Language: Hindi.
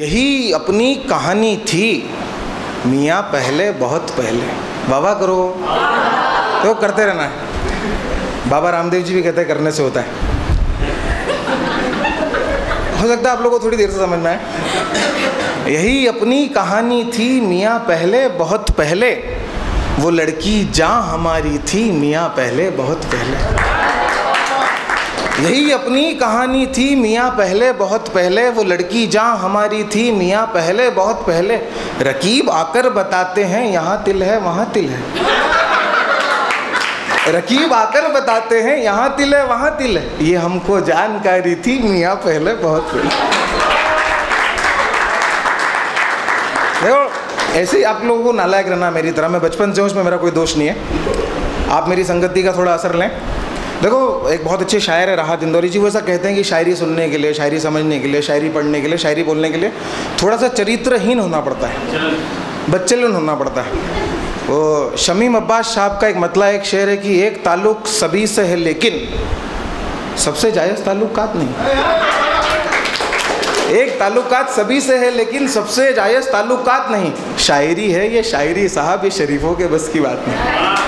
यही अपनी कहानी थी। मियाँ पहले, बहुत पहले। बाबा करो। तो करते रहना है। बाबा रामदेव जी भी कहते हैं, करने से होता है। हो सकता है आप लोगों को थोड़ी देर से समझ में आए। यही अपनी कहानी थी, मियाँ पहले, बहुत पहले। वो लड़की जहाँ हमारी थी, मियाँ पहले, बहुत पहले। यही अपनी कहानी थी, मियाँ पहले बहुत पहले, वो लड़की जहाँ हमारी थी, मियाँ पहले बहुत पहले। रकीब आकर बताते हैं, यहाँ तिल है, वहाँ तिल है। रकीब आकर बताते हैं, यहाँ तिल है, वहाँ तिल है। ये हमको जानकारी थी, मियाँ पहले बहुत पहले। देखो, ऐसे ही आप लोगों को नालायक रहना मेरी तरह। मैं बचपन से हूँ उसमें मेरा कोई दोष नहीं है। आप मेरी संगति का थोड़ा असर लें। देखो, एक बहुत अच्छे शायर है राहत इंदौरी जी, वो ऐसा कहते हैं कि शायरी सुनने के लिए, शायरी समझने के लिए, शायरी पढ़ने के लिए, शायरी बोलने के लिए थोड़ा सा चरित्रहीन होना पड़ता है बच्चलन होना पड़ता है। वो शमीम अब्बास साहब का एक मतला, एक शेर है कि एक ताल्लुक सभी से है, लेकिन सबसे जायज़ ताल्लुकात नहीं। एक ताल्लुकात सभी से है, लेकिन सबसे जायज़ ताल्लुकात नहीं। शायरी है ये, शायरी साहब, ये शरीफों के बस की बात नहीं।